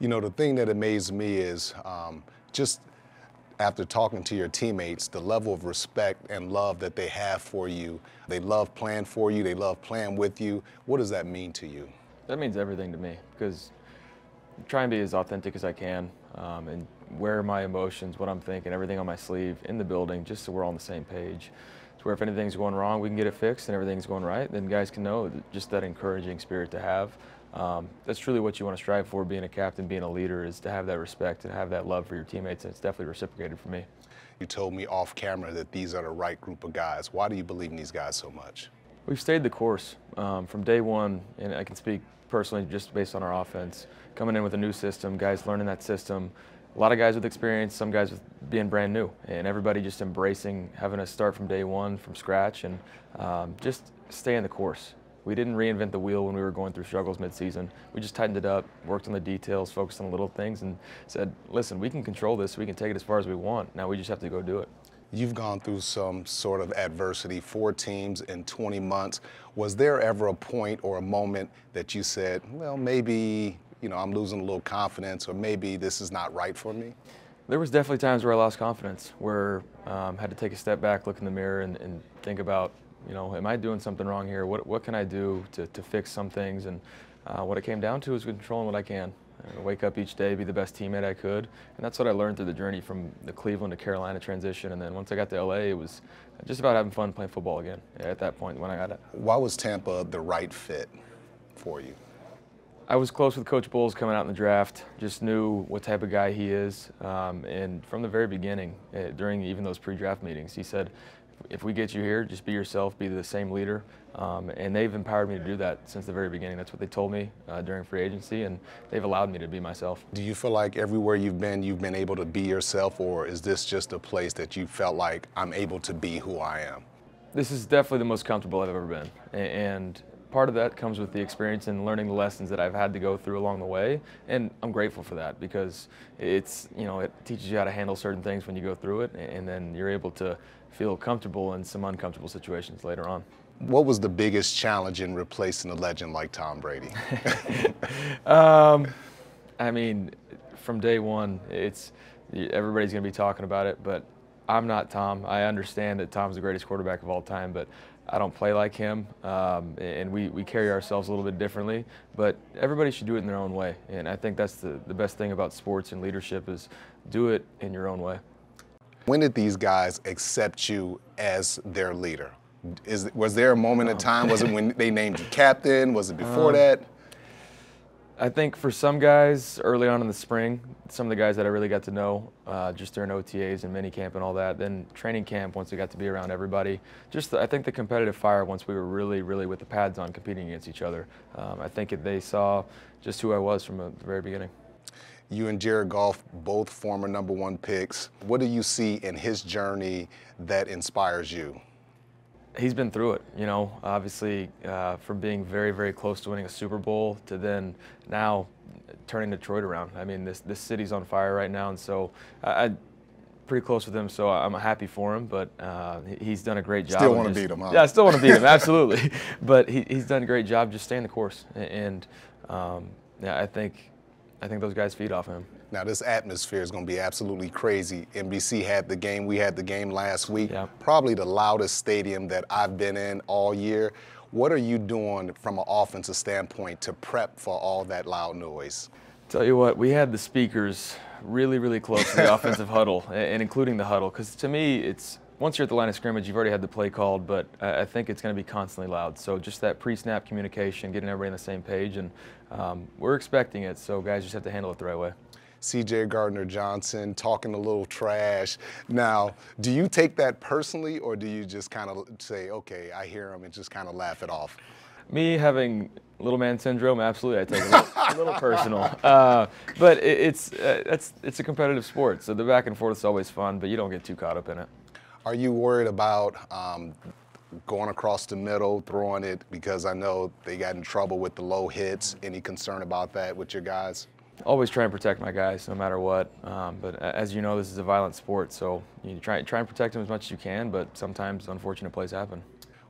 You know, the thing that amazed me is um, just after talking to your teammates, the level of respect and love that they have for you. They love playing for you, they love playing with you. What does that mean to you? That means everything to me because I try and be as authentic as I can um, and wear my emotions, what I'm thinking, everything on my sleeve in the building just so we're all on the same page. To where if anything's going wrong, we can get it fixed and everything's going right, then guys can know just that encouraging spirit to have. Um, that's truly what you want to strive for being a captain, being a leader, is to have that respect and have that love for your teammates, and it's definitely reciprocated for me. You told me off camera that these are the right group of guys. Why do you believe in these guys so much? We've stayed the course um, from day one, and I can speak personally just based on our offense. Coming in with a new system, guys learning that system, a lot of guys with experience, some guys with being brand new, and everybody just embracing having to start from day one from scratch and um, just stay in the course. We didn't reinvent the wheel when we were going through struggles midseason. We just tightened it up, worked on the details, focused on the little things, and said, listen, we can control this, we can take it as far as we want. Now we just have to go do it. You've gone through some sort of adversity, four teams in 20 months. Was there ever a point or a moment that you said, well, maybe, you know, I'm losing a little confidence or maybe this is not right for me? There was definitely times where I lost confidence, where I um, had to take a step back, look in the mirror, and, and think about you know, am I doing something wrong here? What, what can I do to, to fix some things? And uh, what it came down to is controlling what I can. I wake up each day, be the best teammate I could. And that's what I learned through the journey from the Cleveland to Carolina transition. And then once I got to LA, it was just about having fun playing football again at that point when I got it. Why was Tampa the right fit for you? I was close with Coach Bowles coming out in the draft. Just knew what type of guy he is, um, and from the very beginning, uh, during even those pre-draft meetings, he said, if we get you here, just be yourself, be the same leader. Um, and they've empowered me to do that since the very beginning. That's what they told me uh, during free agency, and they've allowed me to be myself. Do you feel like everywhere you've been, you've been able to be yourself, or is this just a place that you felt like I'm able to be who I am? This is definitely the most comfortable I've ever been. And part of that comes with the experience and learning the lessons that I've had to go through along the way. And I'm grateful for that because it's, you know, it teaches you how to handle certain things when you go through it. And then you're able to feel comfortable in some uncomfortable situations later on. What was the biggest challenge in replacing a legend like Tom Brady? um, I mean, from day one, it's everybody's going to be talking about it, but I'm not Tom. I understand that Tom's the greatest quarterback of all time, but I don't play like him, um, and we, we carry ourselves a little bit differently. But everybody should do it in their own way, and I think that's the, the best thing about sports and leadership is do it in your own way. When did these guys accept you as their leader? Is, was there a moment in time? Was it when they named you captain? Was it before um, that? I think for some guys early on in the spring, some of the guys that I really got to know uh, just during OTAs and mini camp and all that. Then training camp once we got to be around everybody. Just the, I think the competitive fire once we were really, really with the pads on competing against each other. Um, I think they saw just who I was from the very beginning. You and Jared Goff, both former number one picks. What do you see in his journey that inspires you? He's been through it, you know, obviously uh, from being very, very close to winning a Super Bowl to then now turning Detroit around. I mean, this, this city's on fire right now, and so I, I pretty close with him, so I'm happy for him. But uh, he's done a great job. Still want to beat him, huh? Yeah, I still want to beat him, absolutely. but he, he's done a great job just staying the course, and um, yeah, I think I think those guys feed off him. Now this atmosphere is going to be absolutely crazy. NBC had the game. We had the game last week. Yep. Probably the loudest stadium that I've been in all year. What are you doing from an offensive standpoint to prep for all that loud noise? Tell you what, we had the speakers really, really close to the offensive huddle, and including the huddle, because to me, it's once you're at the line of scrimmage, you've already had the play called, but I think it's going to be constantly loud. So just that pre-snap communication, getting everybody on the same page, and um, we're expecting it. So guys just have to handle it the right way. C.J. Gardner Johnson talking a little trash. Now, do you take that personally, or do you just kind of say, "Okay, I hear him," and just kind of laugh it off? Me having little man syndrome, absolutely, I take it a little, a little personal. Uh, but it, it's uh, it's it's a competitive sport, so the back and forth is always fun, but you don't get too caught up in it. Are you worried about um, going across the middle, throwing it? Because I know they got in trouble with the low hits. Any concern about that with your guys? Always try and protect my guys, no matter what. Um, but as you know, this is a violent sport, so you try try and protect them as much as you can. But sometimes unfortunate plays happen.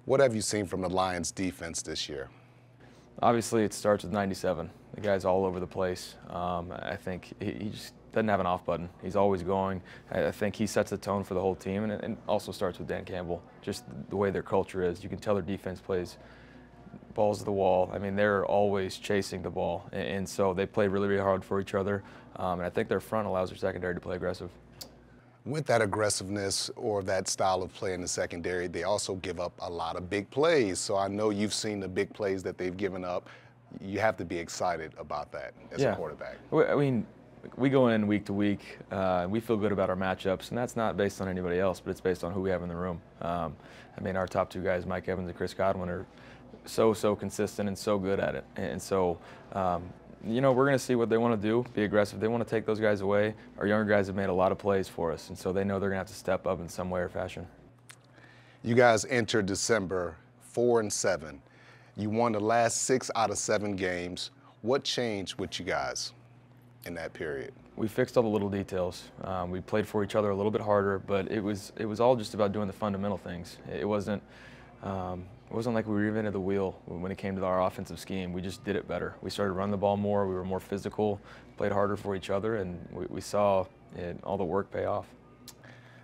What have you seen from the Lions' defense this year? Obviously, it starts with 97. The guy's all over the place. Um, I think he, he, just doesn't have an off button. He's always going. I, think he sets the tone for the whole team, and it also starts with Dan Campbell. Just the way their culture is. You can tell their defense plays balls to the wall. I mean, they're always chasing the ball, and, and so they play really, really hard for each other. Um, and I think their front allows their secondary to play aggressive. With that aggressiveness or that style of play in the secondary, they also give up a lot of big plays. So I know you've seen the big plays that they've given up. You have to be excited about that as yeah. a quarterback. I mean, we go in week to week. Uh, we feel good about our matchups, and that's not based on anybody else, but it's based on who we have in the room. Um, I mean, our top two guys, Mike Evans and Chris Godwin, are so so consistent and so good at it. And so, um, you know, we're going to see what they want to do, be aggressive. They want to take those guys away. Our younger guys have made a lot of plays for us, and so they know they're going to have to step up in some way or fashion. You guys entered December four and seven. You won the last six out of seven games. What changed with you guys in that period? We fixed all the little details. Um, we played for each other a little bit harder, but it was it was all just about doing the fundamental things. It wasn't um, it wasn't like we reinvented the wheel when it came to our offensive scheme. We just did it better. We started running the ball more. We were more physical, played harder for each other, and we, we saw it, all the work pay off.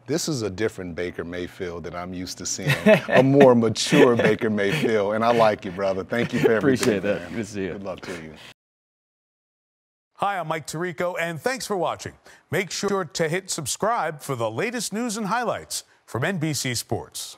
This is a different Baker Mayfield than I'm used to seeing. a more mature Baker Mayfield, and I like you, brother. Thank you for everything. Appreciate that. Man. Good to see you. Good luck to you. Hi, I'm Mike Tirico, and thanks for watching. Make sure to hit subscribe for the latest news and highlights from NBC Sports.